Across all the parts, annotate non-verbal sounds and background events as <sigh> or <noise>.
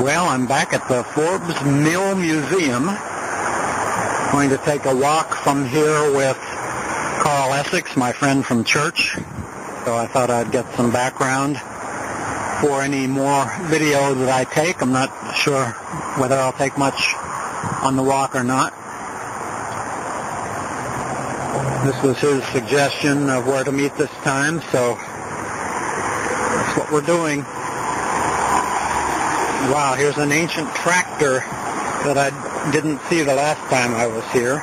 Well, I'm back at the Forbes Mill Museum. Going to take a walk from here with Carl Essex, my friend from church. So I thought I'd get some background for any more videos that I take. I'm not sure whether I'll take much on the walk or not. This was his suggestion of where to meet this time, so that's what we're doing. Wow, here's an ancient tractor that I didn't see the last time I was here.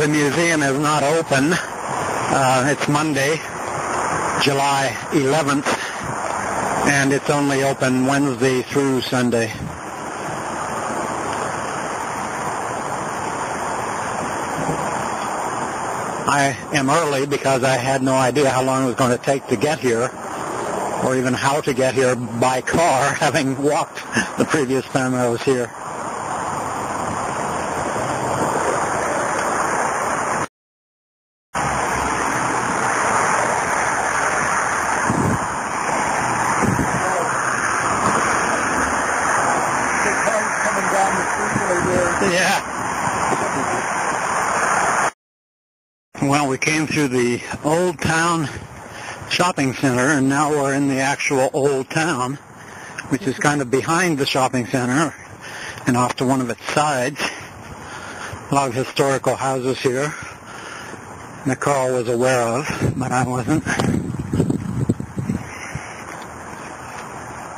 The museum is not open. Uh, it's Monday, July 11th, and it's only open Wednesday through Sunday. I am early because I had no idea how long it was going to take to get here, or even how to get here by car, <laughs> having walked the previous time I was here. Yeah. Well, we came through the Old Town Shopping Center, and now we're in the actual Old Town, which is kind of behind the shopping center and off to one of its sides. A lot of historical houses here Carl was aware of, but I wasn't.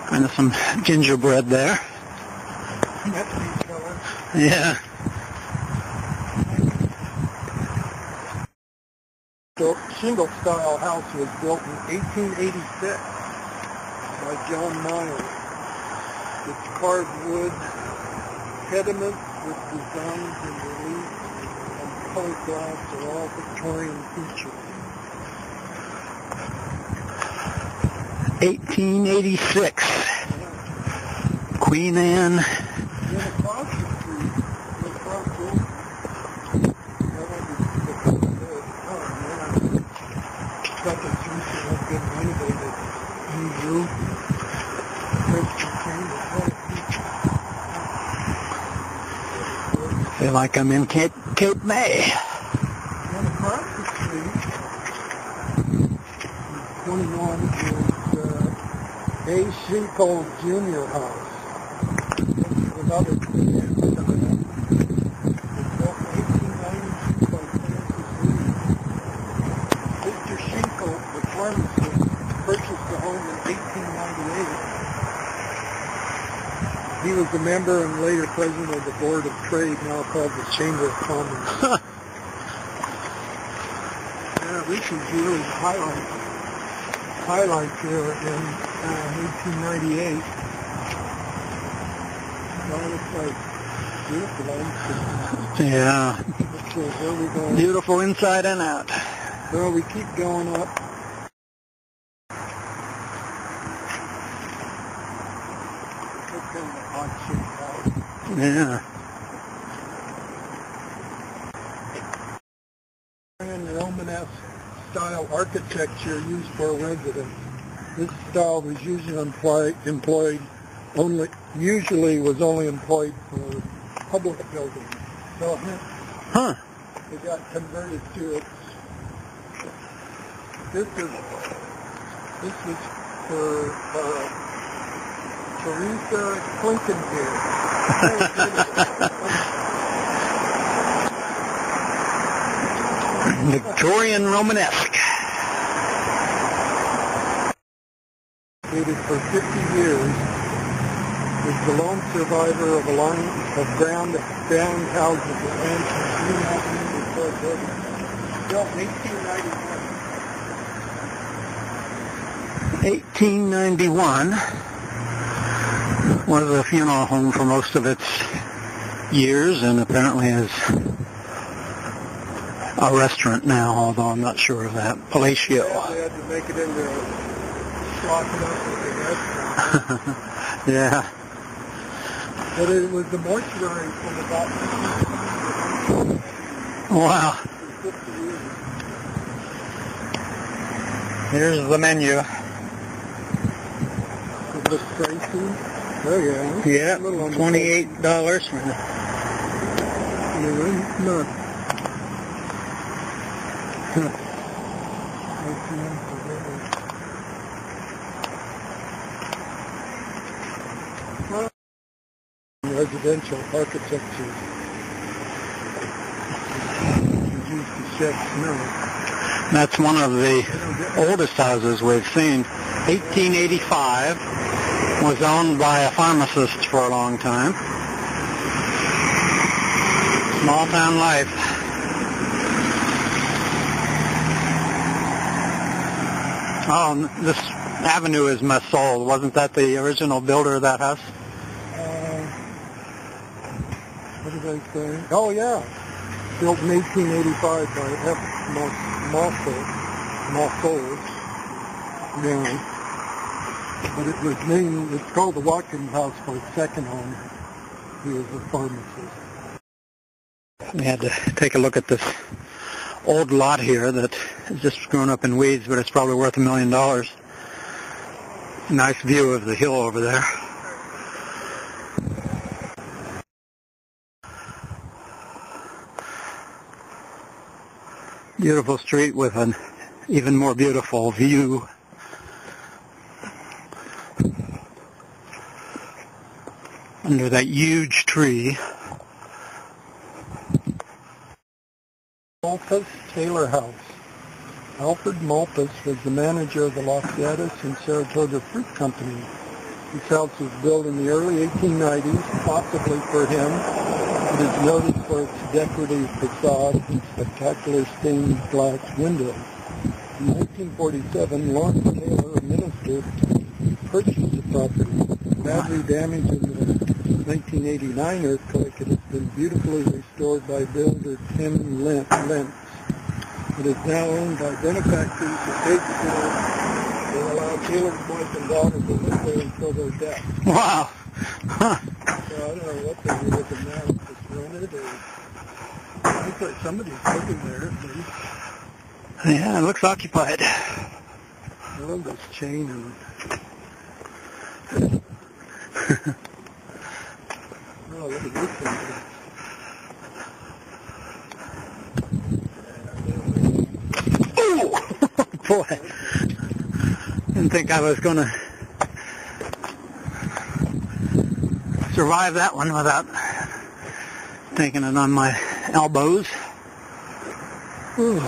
Kind of some gingerbread there. Yeah. The shingle style house was built in 1886 by John Myers. It's carved wood, pediments with designs and relief, and colored glass are all Victorian features. 1886. Queen Anne. Then across the street, across the Second Street has been renovated. New roof. Christian chamber. Feel like I'm in Cape, Cape May. And across the street, 21 is uh, A. Junior House. Another Queen Anne style. It's built in 1892 by Francis Lee. Mr. Shinkle, the pharmacist, purchased the home in 1898. He was a member and later president of the Board of Trade, now called the Chamber of Commerce. <laughs> Yeah, this is really highlight, highlight here in uh, 1898. Well, it looks like beautiful yeah. So where we going? Beautiful inside and out. Well, we keep going up. Look down the odd-shaped house. Yeah. Victorian Romanesque style architecture used for residence. This style was usually employed, employed only, usually was only employed for public buildings. So Huh. it got converted to its. This is this was for uh, Teresa Clinkenbeard. <laughs> Victorian Romanesque. Dated for 50 years. Is the lone survivor of a line of ground downed houses that ran from Green Avenue to Fort River. Built in 1891. 1891 was a funeral home for most of its years and apparently is a restaurant now, although I'm not sure of that. Palatio. They had to make it into block it up with a restaurant. <laughs> yeah. But it was the mortuary from about Wow. 50 years. Here's the menu. It was Tracy. Oh yeah. Yeah, A little on the twenty-eight dollars for the coast. Yeah, no. ATM Residential architecture. It's used to shed snow. That's one of the They don't get oldest houses we've seen. 1885 was owned by a pharmacist for a long time. Small town life. Oh, this avenue is Masol. Wasn't that the original builder of that house? Uh, what did I say? Oh, yeah. Built in 1885 by F. Mosso. Mosso. Yeah. But it was named, it's called the Watkins House for its second owner. He was a pharmacist. We had to take a look at this old lot here that has just grown up in weeds, but it's probably worth a million dollars. Nice view of the hill over there. Beautiful street with an even more beautiful view. Under that huge tree. Malpas Taylor House. Alfred Malpas was the manager of the Los and Saratoga Fruit Company. This house was built in the early 1890s, possibly for him. It is noted for its decorative facade and spectacular stained glass windows. In 1947, Lawrence Taylor, a minister, purchased the property. Badly damaged the 1989 earthquake, it has been beautifully restored by builder Tim Lent- Lentz. It is now owned by benefactors of Batesville. They allow Taylor's wife and daughter to live there until their death. Wow. Huh. So I don't know what they're looking now, just rented or looks like somebody's living there at least. Yeah, it looks occupied. I love this chain and oh this <laughs> boy. Didn't think I was going to survive that one without taking it on my elbows. Ooh.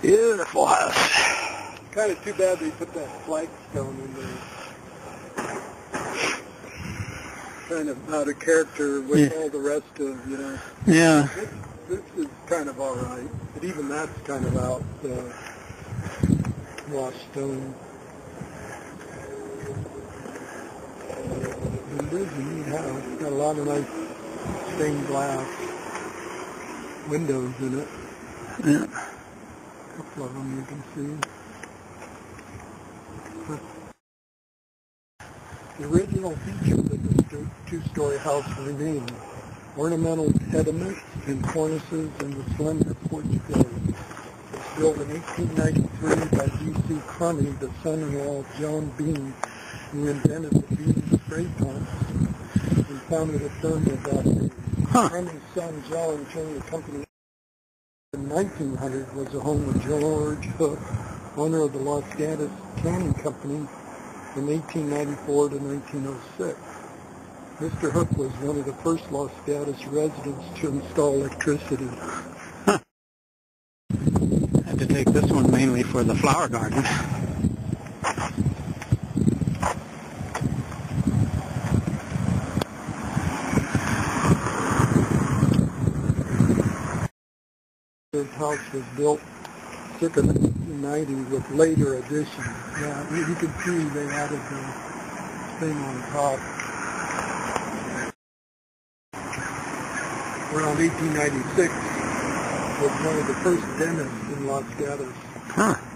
Beautiful house. Kind of too bad they put that flagstone in there. Kind of out of character with Yeah. all the rest of, you know. Yeah. This, this is kind of all right, but even that's kind of out, uh, washed stone. It is a neat house. It's got a lot of nice stained glass windows in it. yeah. A couple of them you can see. The original features of the two-story house remain. Ornamental pediments and cornices and the slender porch pillar. It's built in 1893 by D.C. Crummey, the son-in-law of John Bean, who invented the Bean spray pump and founded a firm of that. Huh. Crummey's son John turned the company in 1900 was the home of George Hook, owner of the Los Gatos Canning Company from 1894 to 1906. Mr. Hook was one of the first Los Gatos residents to install electricity. Huh? Had to take this one mainly for the flower garden. His house was built circa 1990 with later additions. Yeah, you can see they added the thing on top. around 1896, was one of the first dentists in Los Gatos. Huh.